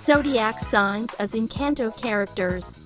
Zodiac signs as Encanto characters.